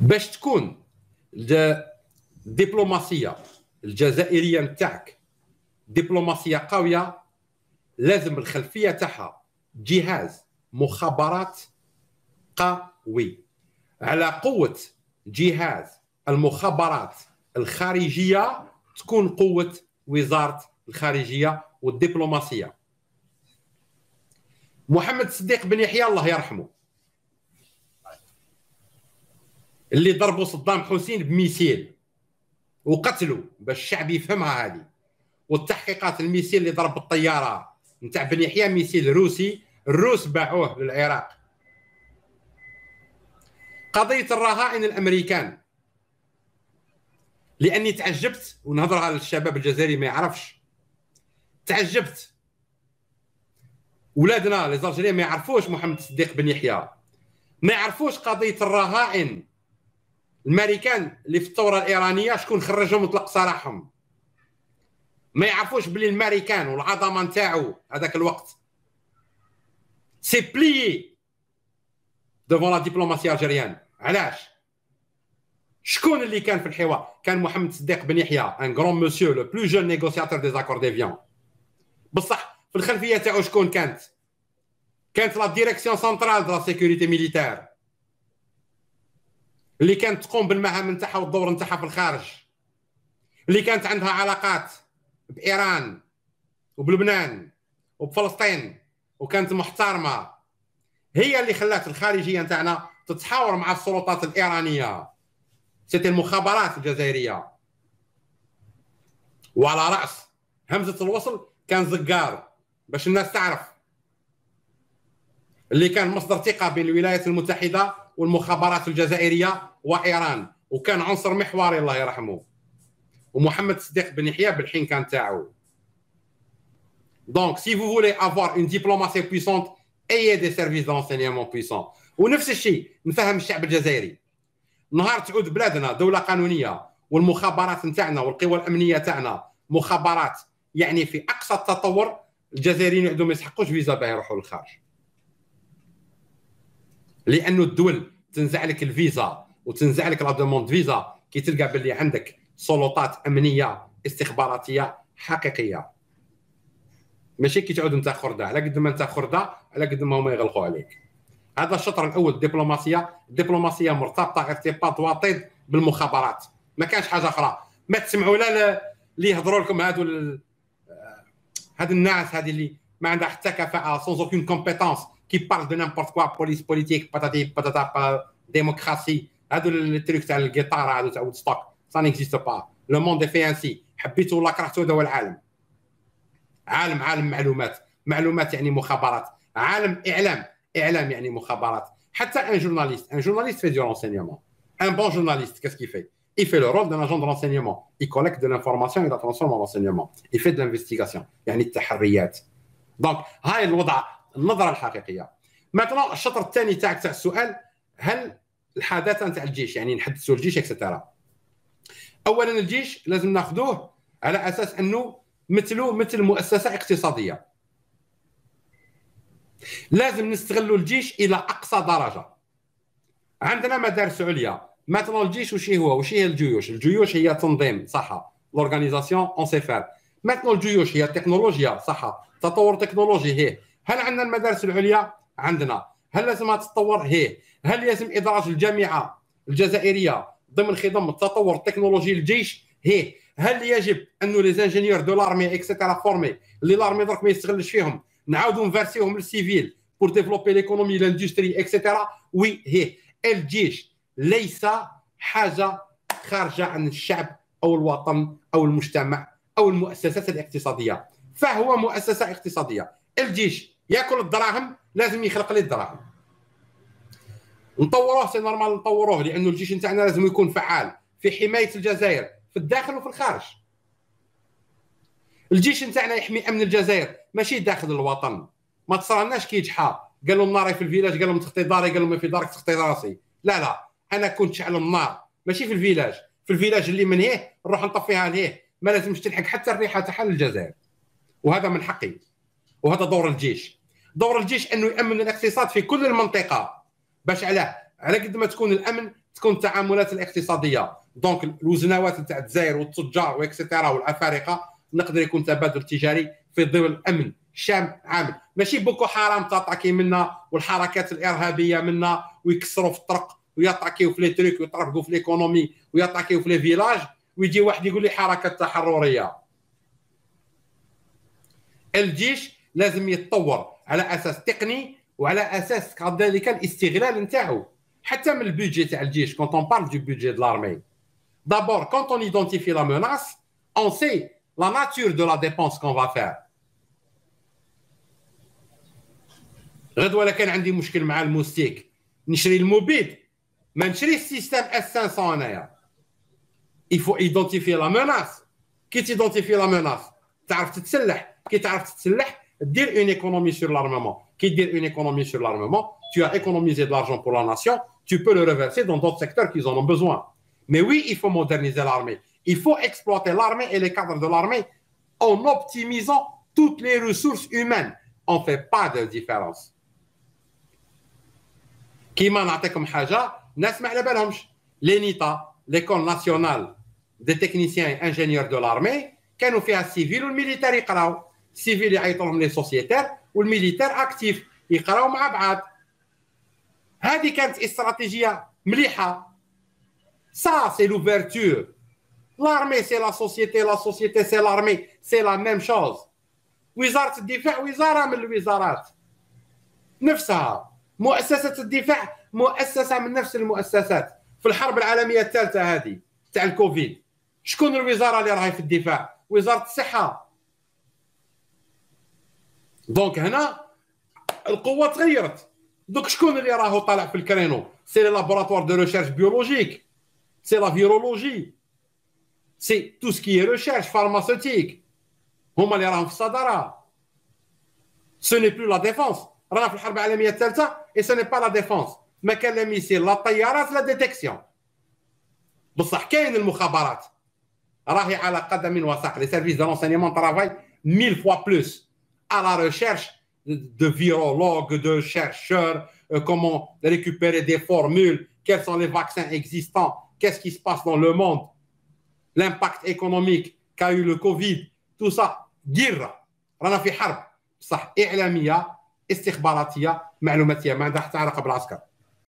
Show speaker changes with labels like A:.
A: باش تكون الدبلوماسية الجزائرية نتاعك دبلوماسية قوية لازم الخلفية تاعها جهاز مخابرات قوي. على قوة جهاز المخابرات الخارجية تكون قوة وزارة الخارجية والدبلوماسية. محمد الصديق بن يحيى الله يرحمه. اللي ضربوا صدام حسين ب missile وقتلوا باش الشعب يفهمها هذه. والتحقيقات ال missile اللي ضرب الطيارة نتاع بن يحيى missile روسي الروس باعوه للعراق. قضية الرهائن الأمريكان. لأني تعجبت ونهضر على الشباب الجزائري ما يعرفش. تعجبت. ولادنا لي ما يعرفوش محمد الصديق بن يحيى ما يعرفوش قضية الرهائن. الامريكان اللي في الثورة الإيرانية شكون خرجهم وطلق سراحهم؟ ما يعرفوش بلي الامريكان والعظمة نتاعو هذاك الوقت. s'est pliée devant la diplomatie algérienne علاش؟ شكون اللي كان في الحوار؟ كان محمد الصديق بن يحيى un grand monsieur le plus jeune négociateur des accords d'Évian بصح في الخلفية تاعو شكون كانت؟ كانت la direction centrale de la sécurité militaire اللي كانت تقوم بالمهام نتاعها والدور نتاعها في الخارج. اللي كانت عندها علاقات بإيران وبلبنان وبفلسطين وكانت محترمة. هي اللي خلات الخارجية نتاعنا تتحاور مع السلطات الإيرانية. c'était المخابرات الجزائريه وعلى رأس همزة الوصل كان زقار باش الناس تعرف. اللي كان مصدر ثقة بين الولايات المتحدة والمخابرات الجزائرية وإيران. وكان عنصر محوري الله يرحمه. ومحمد الصديق بن يحيى بالحنكة نتاعو. donc si vous voulez avoir une diplomatie puissante ayez des services de renseignement puissants ونفس الشيء نفهم الشعب الجزائري. نهار تعود بلادنا دولة قانونية والمخابرات نتاعنا والقوى الأمنية تاعنا. مخابرات يعني في أقصى التطور الجزائريين عندهم ما يسحقوش فيزا باه يروحوا للخارج. لأنه الدول تنزع لك الفيزا وتنزع لك la demande visa. كي تلقى باللي عندك سلطات أمنية استخباراتية حقيقية. ماشي كي تعود انت خرده على قد ما انت خرده على قد ما هما يغلقوا عليك. هذا الشطر الأول الدبلوماسية. الدبلوماسية مرتبطة ارتباط وطيد بالمخابرات. ما كانش حاجة أخرى. ما تسمعوا لا اللي يهضروا لكم هادو هاد الناس هذه اللي ما عندها حتى كفاءة sans aucune compétence parle de n'importe quoi police politique patati patata démocratie هادو ال truc تاع الجيتار هادو تاع Woodstock ça n'existe pas le monde fait ainsi حبيتو ولا كرهتو هذا هو العالم عالم عالم معلومات معلومات يعني مخابرات عالم اعلام اعلام يعني مخابرات حتى un journaliste un journaliste fait du renseignement un bon journaliste qu'est-ce qu'il fait il fait le rôle d'un agent de renseignement. Il collecte de l'information et la transforme en renseignement. Il fait de l'investigation. يعني التحريات. donc هاي الوضع النظرة الحقيقية. مثلا الشطر الثاني تاعك تاع السؤال هل الحداثه تاع الجيش يعني نحدثوا الجيش et cetera. اولا الجيش لازم ناخذوه على أساس أنه مثله مثل مؤسسة اقتصادية. لازم نستغلوا الجيش إلى أقصى درجة. عندنا مدارس عليا مثلا الجيش وش هو وش هي الجيوش الجيوش هي تنظيم صح l'organisation on sait faire مثلا الجيوش هي التكنولوجيا صح تطور تكنولوجي هي هل عندنا المدارس العليا؟ عندنا. هل لازم تتطور هي. هل لازم ادراج الجامعة الجزائرية ضمن خضم التطور التكنولوجي للجيش هي. هل يجب انه les ingénieurs de l'armée et cetera formés اللي l'armée درك ما يستغلش فيهم؟ نعاودوا نفرسيوهم لل civil pour développer l'économie l'industrie et cetera oui هي. الجيش ليس حاجة خارجة عن الشعب أو الوطن أو المجتمع أو المؤسسات الاقتصادية. فهو مؤسسة اقتصادية. الجيش ياكل الدراهم لازم يخلق لي الدراهم. نطوروه c'est normal نطوروه لأنه الجيش نتاعنا لازم يكون فعال في حماية الجزائر في الداخل وفي الخارج. الجيش نتاعنا يحمي أمن الجزائر ماشي داخل الوطن. ما تصرالناش كي جحا قال لهم ناري في ال village قال لهم تخطي داري قال لهم في دارك تخطي راسي. لا لا أنا كي تشعل النار ماشي في ال village. في ال village اللي من هيه نروح نطفيها ليه ما لازمش تلحق حتى الريحة تاعها للجزائر. وهذا من حقي. وهذا دور الجيش. دور الجيش أنه يأمن الاقتصاد في كل المنطقة. باش علاه؟ على قد ما تكون الأمن تكون التعاملات الاقتصادية. دونك الوزنوات نتاع الجزائر والتجار واكسيتيرا والأفارقة نقدر يكون تبادل تجاري في ظل الأمن. شام عامل. ماشي بوكو حرام تاتاكي منا والحركات الإرهابية منا ويكسروا في الطرق ويطاكيو في لي تريك ويطرقوا في ليكونومي ويطاكيو في لي فيلاج ويجي واحد يقول لي حركة تحررية. الجيش لازم يتطور. على أساس تقني وعلى أساس كذلك الاستغلال نتاعو. حتى من ال budget تاع الجيش quand on parle de budget de l'armée d'abord quand on identifie la menace on sait la nature de la dépense qu'on va faire غدوة ولا كان عندي مشكل مع ال moustiques. نشري المبيد ما نشري السيستم اس 500 أنايا. يفو ايدونتيفي لا menace. كي تيدونتيفي لا menace تعرف تتسلح. كي تعرف تتسلح دير اون ايكونومي سور لارممون كي دير اون ايكونومي سور لارممون tu as économisé de l'argent pour la nation, tu peux le reverser dans d'autres secteurs qui en ont besoin. Mais oui, il faut moderniser l'armée. Il faut exploiter l'armée et les cadres de l'armée en optimisant toutes les ressources humaines. On ne fait pas de différence. كيما نعطيكم حاجه ناس ما على بالهمش لينيتا ليكول ناسيونال دي تكنيسيان انجينيور دو لارمي كانوا فيها السيفيل والميليتير يقراو السيفيل يعيطوا لهم les sociétaires وال militaires actifs يقراو مع بعض. هذه كانت استراتيجية مليحة. ça c'est l'ouverture l'armée c'est la société la société c'est l'armée c'est la même chose وزارة الدفاع وزارة من الوزارات. نفسها. مؤسسة الدفاع مؤسسة من نفس المؤسسات. في الحرب العالمية الثالثة هذه تاع الكوفيد. شكون الوزارة اللي راهي في الدفاع؟ وزارة الصحة. donc هنا القوة تغيرت. دوك شكون اللي راهو طالع في ال créneau؟ c'est les laboratoires de recherche biologique. c'est la virologie. c'est tout ce qui est recherche pharmaceutique. هما اللي راهم في الصدارة. ce n'est plus la défense. رانا في الحرب العالمية الثالثة et ce n'est pas la défense. ما كان لا missiles لا طيارات لا détection بصح كاين المخابرات. راهي على قدم وساق les services de renseignement travaillent mille fois plus. à la recherche de virologues, de chercheurs, euh, comment récupérer des formules, quels sont les vaccins existants, qu'est-ce qui se passe dans le monde, l'impact économique qu'a eu le Covid, tout ça, guerre. رانا في حرب صح اعلاميه استخباراتيه معلوماتيه ما عندها حتى علاقه بالعسكر